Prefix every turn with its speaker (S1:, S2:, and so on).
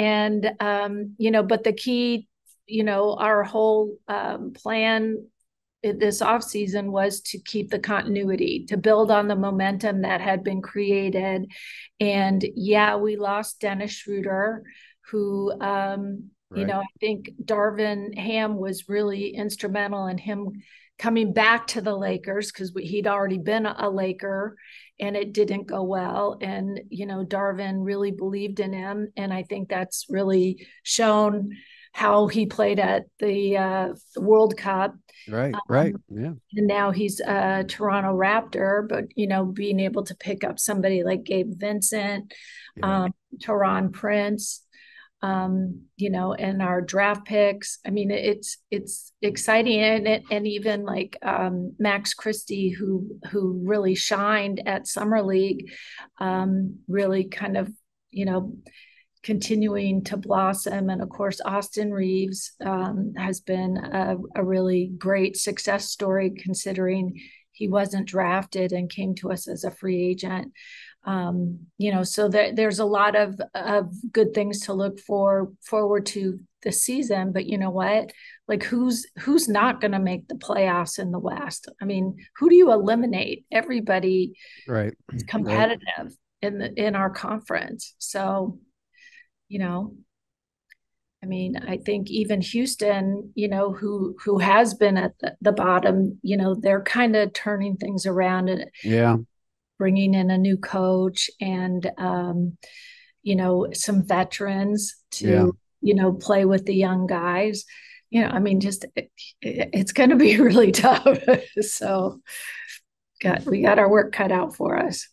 S1: and um, you know, but the key, you know, our whole um, plan this off season was to keep the continuity, to build on the momentum that had been created. And yeah, we lost Dennis Schroeder, who um, right. you know, I think Darvin Ham was really instrumental in him coming back to the Lakers because he'd already been a Laker and it didn't go well. And, you know, Darvin really believed in him. And I think that's really shown how he played at the uh, World Cup.
S2: Right, um, right, yeah.
S1: And now he's a Toronto Raptor, but you know, being able to pick up somebody like Gabe Vincent, yeah. um, Taurean Prince, um, you know, and our draft picks. I mean, it's it's exciting, and it, and even like um, Max Christie, who who really shined at summer league, um, really kind of you know continuing to blossom. And of course, Austin Reaves um, has been a, a, really great success story considering he wasn't drafted and came to us as a free agent. Um, you know, so there, there's a lot of, of good things to look for forward to the season. But you know what? Like who's who's not going to make the playoffs in the West? I mean, who do you eliminate? Everybody
S2: right
S1: is competitive right. in the in our conference. So you know I mean, I think even Houston, you know, who who has been at the, the bottom, you know, they're kind of turning things around and
S2: yeah,
S1: bringing in a new coach and um, you know some veterans to yeah. you know play with the young guys. You know, I mean, just it, it's going to be really tough. so, got we got our work cut out for us.